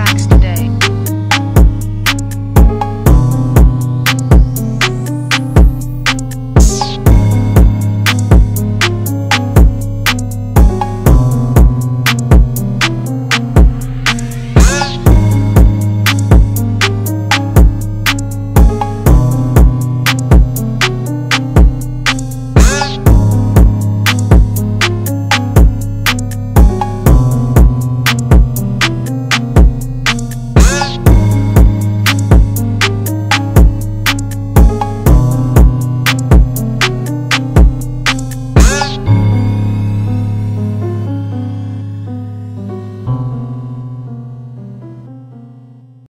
tracks today.